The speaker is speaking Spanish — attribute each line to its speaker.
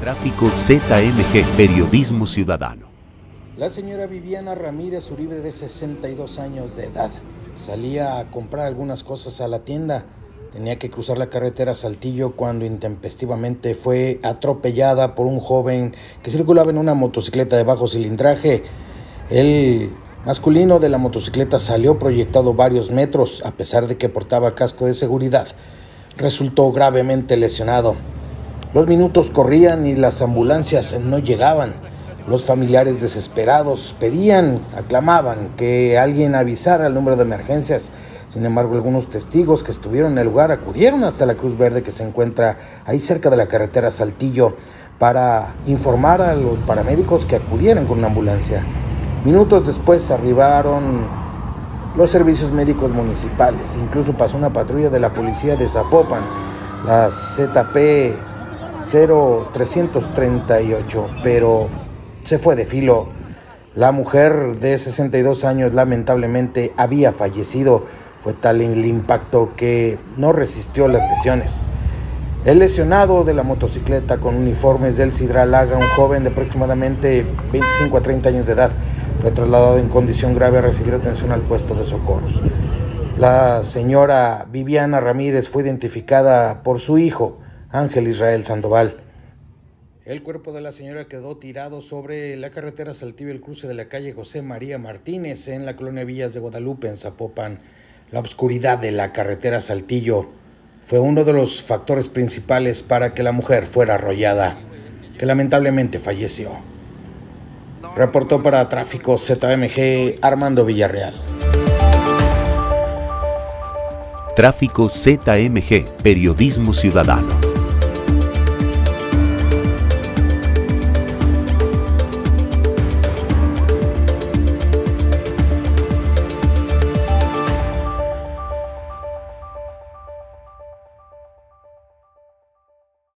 Speaker 1: Tráfico ZMG, Periodismo Ciudadano.
Speaker 2: La señora Viviana Ramírez Uribe, de 62 años de edad, salía a comprar algunas cosas a la tienda. Tenía que cruzar la carretera Saltillo cuando intempestivamente fue atropellada por un joven que circulaba en una motocicleta de bajo cilindraje. El masculino de la motocicleta salió proyectado varios metros, a pesar de que portaba casco de seguridad. Resultó gravemente lesionado. Los minutos corrían y las ambulancias no llegaban. Los familiares desesperados pedían, aclamaban que alguien avisara al número de emergencias. Sin embargo, algunos testigos que estuvieron en el lugar acudieron hasta la Cruz Verde que se encuentra ahí cerca de la carretera Saltillo para informar a los paramédicos que acudieran con una ambulancia. Minutos después arribaron los servicios médicos municipales. Incluso pasó una patrulla de la policía de Zapopan, la ZP 0338, pero se fue de filo. La mujer de 62 años lamentablemente había fallecido. Fue tal el impacto que no resistió las lesiones. El lesionado de la motocicleta con uniformes del Sidralaga, un joven de aproximadamente 25 a 30 años de edad, fue trasladado en condición grave a recibir atención al puesto de socorros. La señora Viviana Ramírez fue identificada por su hijo, Ángel Israel Sandoval. El cuerpo de la señora quedó tirado sobre la carretera Saltillo, el cruce de la calle José María Martínez en la colonia Villas de Guadalupe, en Zapopan. La oscuridad de la carretera Saltillo fue uno de los factores principales para que la mujer fuera arrollada, que lamentablemente falleció. Reportó para Tráfico ZMG Armando Villarreal.
Speaker 1: Tráfico ZMG, Periodismo Ciudadano.